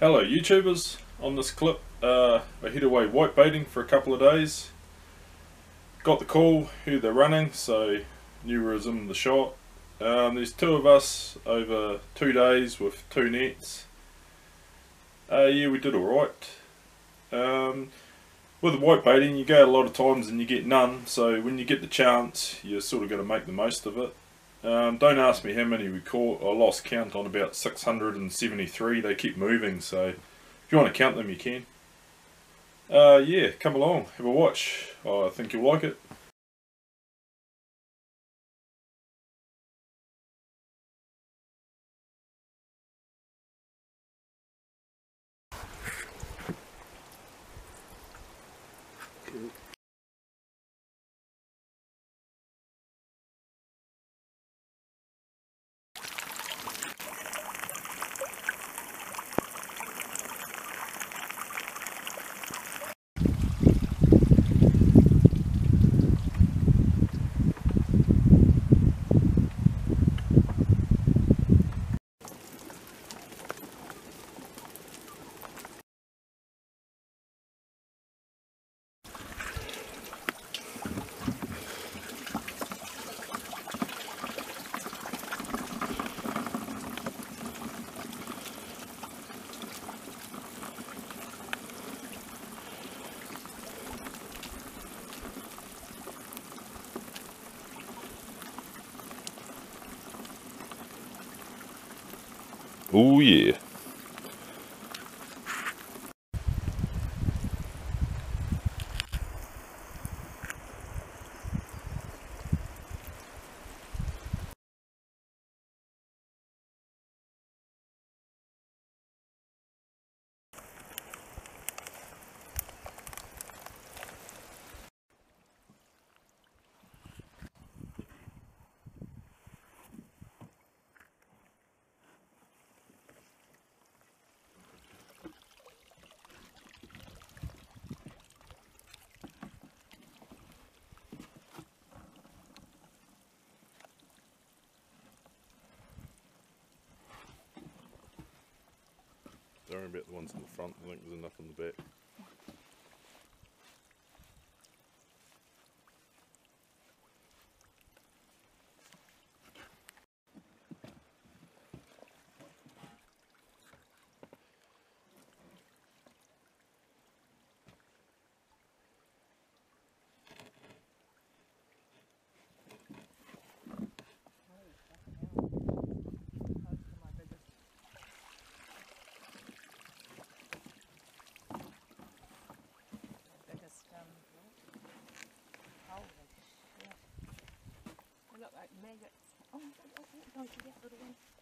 Hello YouTubers, on this clip uh, I hid away white baiting for a couple of days. Got the call who they're running so knew we was in the shot. Um, there's two of us over two days with two nets. Uh, yeah we did alright. Um, with white baiting you go a lot of times and you get none so when you get the chance you're sort of going to make the most of it. Um, don't ask me how many we caught. I lost count on about 673. They keep moving, so if you want to count them, you can. Uh, yeah, come along, have a watch. I think you'll like it. Oh yeah. Don't worry about the ones in the front, I think there's enough in the back. Holy shit. They look like maggots. Oh, oh, oh, oh, don't you get little one?